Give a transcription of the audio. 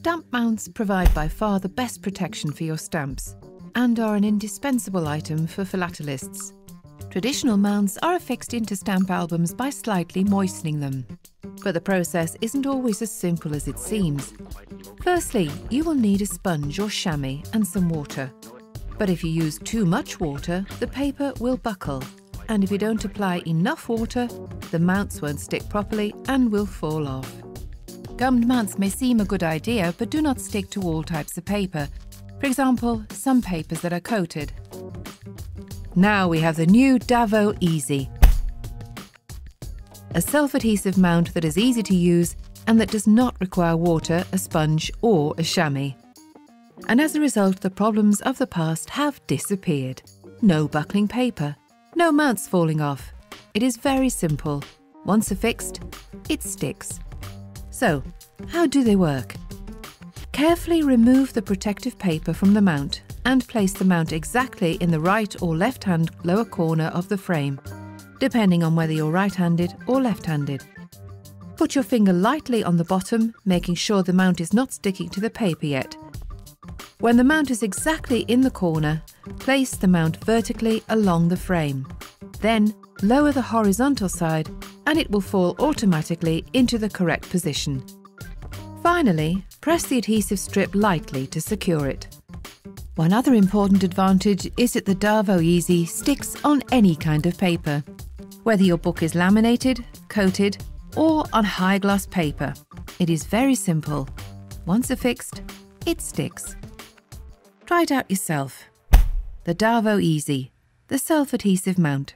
Stamp mounts provide by far the best protection for your stamps and are an indispensable item for philatelists. Traditional mounts are affixed into stamp albums by slightly moistening them. But the process isn't always as simple as it seems. Firstly, you will need a sponge or chamois and some water. But if you use too much water, the paper will buckle. And if you don't apply enough water, the mounts won't stick properly and will fall off. Gummed mounts may seem a good idea, but do not stick to all types of paper. For example, some papers that are coated. Now we have the new Davo Easy. A self-adhesive mount that is easy to use and that does not require water, a sponge or a chamois. And as a result, the problems of the past have disappeared. No buckling paper, no mounts falling off. It is very simple. Once affixed, it sticks. So, how do they work? Carefully remove the protective paper from the mount and place the mount exactly in the right or left hand lower corner of the frame, depending on whether you're right handed or left handed. Put your finger lightly on the bottom, making sure the mount is not sticking to the paper yet. When the mount is exactly in the corner, place the mount vertically along the frame. Then lower the horizontal side and it will fall automatically into the correct position. Finally, press the adhesive strip lightly to secure it. One other important advantage is that the Davo Easy sticks on any kind of paper, whether your book is laminated, coated, or on high gloss paper. It is very simple. Once affixed, it sticks. Try it out yourself. The Davo Easy, the self adhesive mount.